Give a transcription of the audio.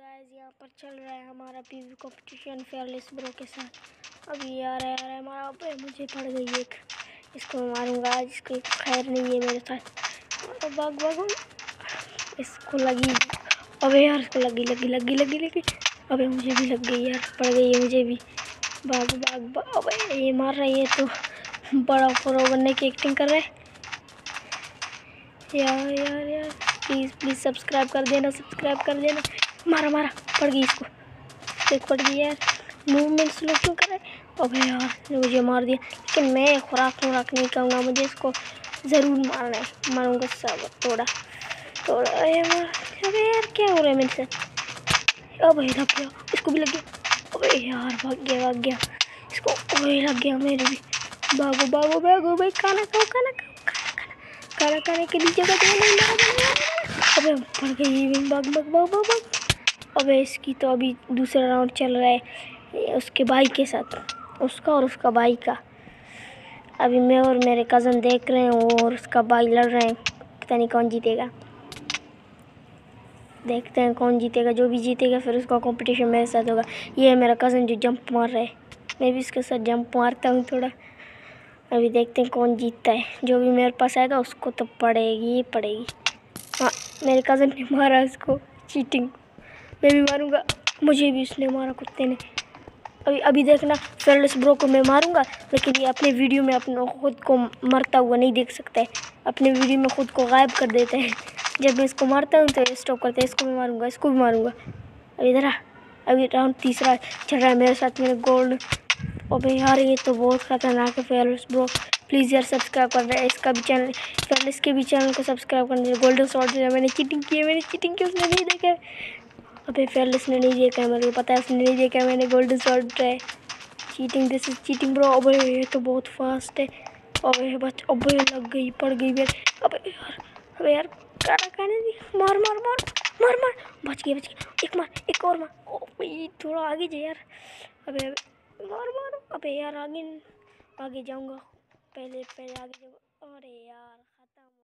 Guys यहाँ पर चल रहा है हमारा पीवी कंपटीशन फेयरलेस ब्रो के साथ। अभी रहा है हमारा अबे मुझे पड़ गई एक। इसको मारूँगा आज इसको खैर नहीं है मेरे साथ। भाग भाग इसको लगी। अबे यार, इसको लगी लगी लगी लगी लगी। अबे मुझे भी लग गई यार, पड़ गई है मुझे भी। भाग भाग भाग। अबे ये मार रही है तो। बड़ा प्रो बनने की एक्टिंग कर रहा यार यार यार प्लीज़ प्लीज़ सब्सक्राइब कर देना सब्सक्राइब कर देना। मारा मारा, पड़ गई इसको। एक पड़ गई यार। मूवमेंट स्लो क्यों कर रहा अबे यार मुझे मार दिया। लेकिन मैं खुराक खुराक नहीं करूँगा मुझे इसको ज़रूर मारना है। मारूँगा सब, थोड़ा थोड़ा। अरे मार यार, क्या हो रहा है मेरे से? अबे लग गया। इसको भी लग गया। अबे यार, भाग गया भाग गया। इसको अबे लग गया मेरे भी। भागो भागो भागो भाई, खाना खाओ खाना खाओ, खाना खाना खाना खाने के लिए जगह तो अबे पड़ गई भाग भाग भाग भाग भाग। अबे इसकी तो अभी दूसरा राउंड चल रहा है उसके भाई के साथ। उसका और उसका भाई का। अभी मैं और मेरे कज़न देख रहे हैं और उसका भाई लड़ रहे हैं। पता नहीं कौन जीतेगा। देखते हैं कौन जीतेगा। जो भी जीतेगा, फिर उसका कंपटीशन मेरे साथ होगा। ये है मेरा कज़न जो जंप मार रहा है। मैं भी इसके साथ जंप मारता हूँ थोड़ा। अभी देखते हैं कौन जीतता है। जो भी मेरे पास आएगा, उसको तो पड़ेगी ही पड़ेगी। हाँ मेरे कज़न ने मारा उसको चीटिंग मैं भी मारूँगा। मुझे भी उसने मारा कुत्ते ने। अभी अभी देखना फेयरलेस ब्रो को मैं मारूँगा, लेकिन ये अपने वीडियो में अपने खुद को मरता हुआ नहीं देख सकता। है अपने वीडियो में खुद को गायब कर देते हैं। जब मैं इसको मारता हूँ तो स्टॉप करते हैं। इसको भी मारूँगा, इसको भी मारूँगा। अभी इधर अभी राउंड तीसरा चल रहा है मेरे साथ मेरे गोल्ड अबे यार, ये तो बहुत खतरनाक है फेयरलेस ब्रो प्लीज़ यार सब्सक्राइब कर हैं इसका भी चैनल फेयरलेस के भी चैनल को सब्सक्राइब करना गोल्डन शॉर्ट मैंने चीटिंग की है, मैंने चीटिंग की, उसने नहीं देखा अबे फेयरलेस ने नहीं देखा है मेरे को पता है उसने नहीं देखा मैंने गोल्डन शॉर्ट है cheating this is cheating bro अबे, ये तो बहुत फास्ट है। अबे, बच, अबे, लग गई, पड़ गई मेरे। अबे, यार अबे, यार काना खाने दी मार मार मार मार मार। बच गया बच गया एक मार, एक और मार। ओ थोड़ा आगे जा यार। अबे, मार मार। अबे, यार, आगे आगे जाऊँगा। पहले पहले आगे जाऊँगा। अरे यार।